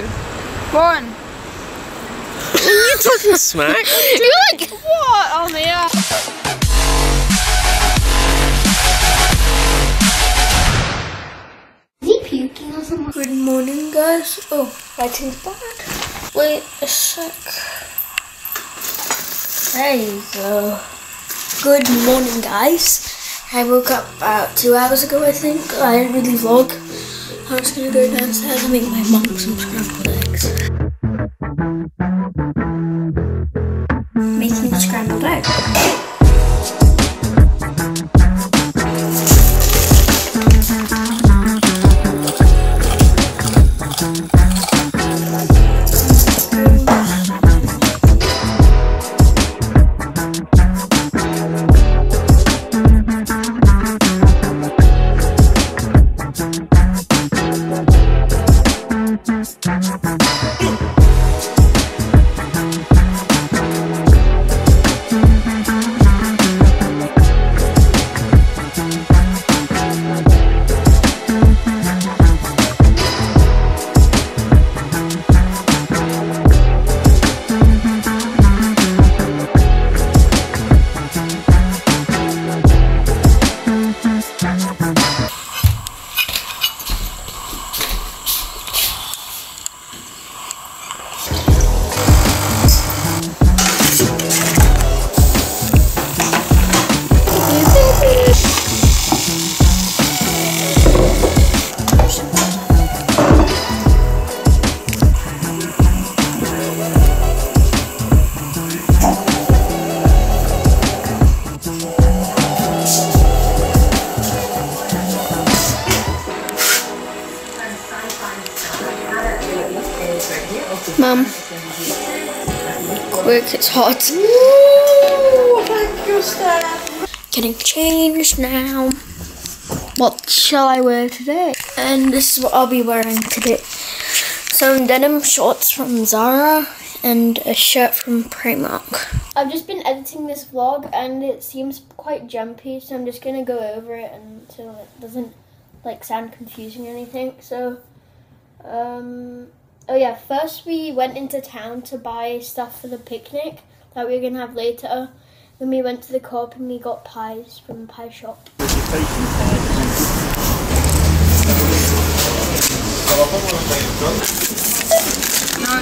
two, one. you talking smack? You're like, what on the air? Good morning, guys. Oh, lighting's bad. Wait a sec. There you go. Good morning, guys. I woke up about two hours ago, I think. I didn't really vlog. I was gonna go downstairs and make my mum some scrambled eggs. Making scrambled eggs. Mm-hmm. Mum. Quick, it's hot. Ooh, thank you, Steph. Getting changed now. What shall I wear today? And this is what I'll be wearing today. Some denim shorts from Zara and a shirt from Primark. I've just been editing this vlog and it seems quite jumpy, so I'm just gonna go over it and so it doesn't like sound confusing or anything. So, um, oh yeah, first we went into town to buy stuff for the picnic that we were gonna have later. Then we went to the co-op and we got pies from the pie shop.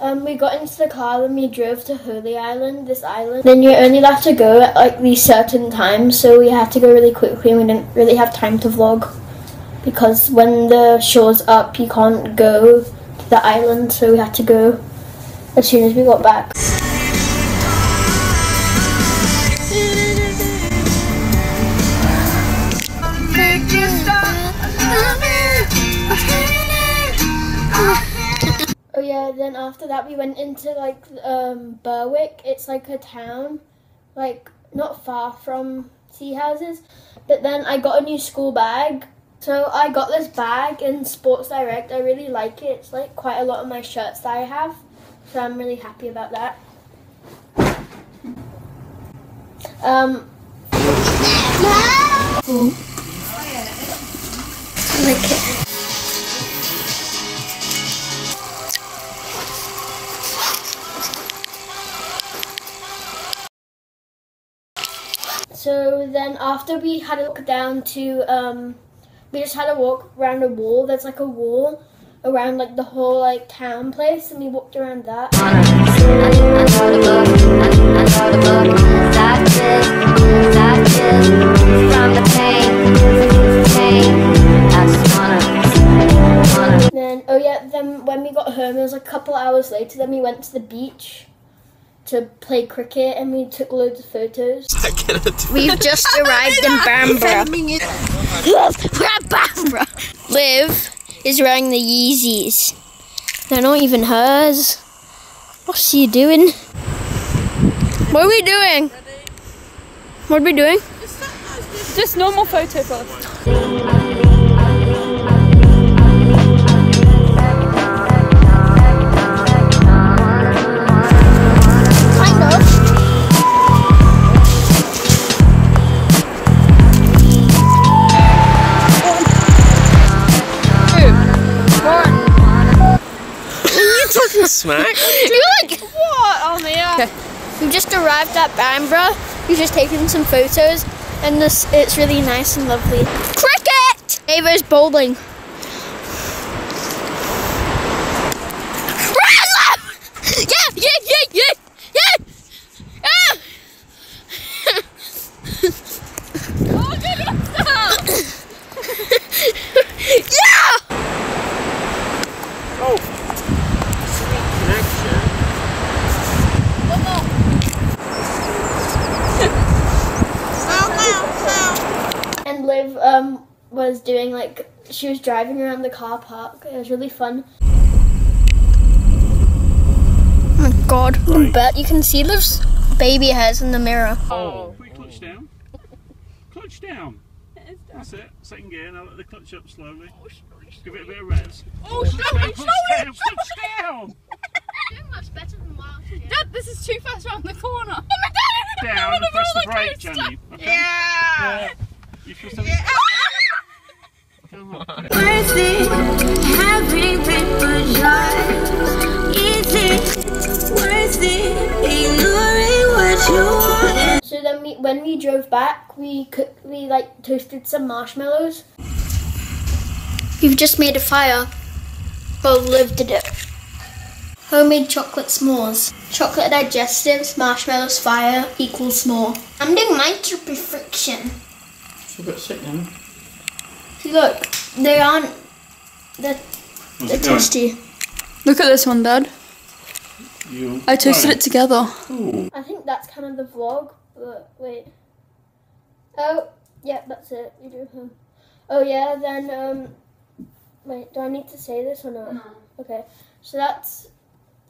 Um, we got into the car and we drove to Holy Island, this island. Then you only have to go at like these certain times, so we had to go really quickly and we didn't really have time to vlog. Because when the show's up, you can't go to the island, so we had to go as soon as we got back. Then after that we went into like um Berwick. It's like a town, like not far from Seahouses. But then I got a new school bag. So I got this bag in Sports Direct. I really like it. It's like quite a lot of my shirts that I have. So I'm really happy about that. Um Like it. Then after we had a look down to um we just had a walk around a wall. There's like a wall around like the whole like town place and we walked around that. Then oh yeah, then when we got home it was a couple hours later, then we went to the beach to play cricket and we took loads of photos. We've just arrived in Bamburgh. Bamburgh. Liv is wearing the Yeezys. They're not even hers. What's she doing? What are we doing? What are we doing? Just normal photo first. Kind smack. You like What on there? we just arrived at Bamburgh. We've just taken some photos, and this it's really nice and lovely. Cricket. Ava's bowling. Run, Yeah, yeah, yeah, yeah, yeah. Ah! Oh, good stuff. yeah! Oh, sweet connection. One more. And Liv um was doing like she was driving around the car park. It was really fun. Oh my god. I bet you can see Liv's baby hairs in the mirror. Oh. Quick clutch down. Clutch down. That's it. Second gear. Now let the clutch up slowly. Give it a bit of revs. Oh, Clutch slowly, down. Clutch down. Clutch down. much better than last year. Dad, this is too fast around the corner. Oh my god! Down on and a press the roller brake, coaster. Jenny. Okay? Yeah. You feel something? Come. Worth it, having privilege life. Is it worth it, ignoring what you want? So then we when we drove back, we cooked we like toasted some marshmallows. You've just made a fire. Well, Liv did it. Homemade chocolate s'mores. Chocolate digestives, marshmallows, fire equals s'more. I'm doing mine to perfection. It's a bit sick now. See, look, they aren't. They're, How's they're tasty. Look at this one, Dad. You I toasted it together. Ooh. I think that's kind of the vlog, but wait. Oh, yeah, that's it. We do home. Oh yeah, then um, wait, do I need to say this or not? No. Okay, so that's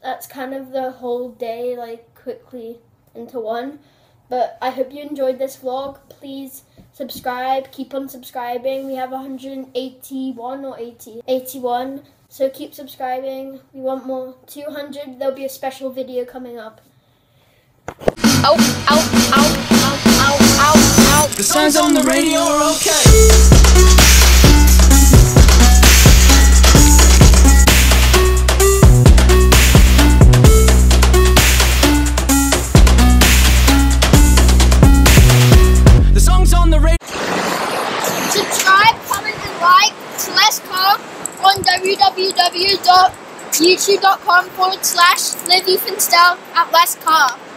that's kind of the whole day, like quickly into one. But I hope you enjoyed this vlog. Please subscribe. Keep on subscribing. We have 181 or 80, 81. So keep subscribing. We want more. 200. There'll be a special video coming up. Ow, ow, ow, ow, ow, ow, ow. The songs on the radio are okay. www.youtube.com forward slash live Ethan Style at Let's Car.